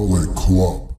Bullet Club.